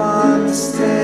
understand.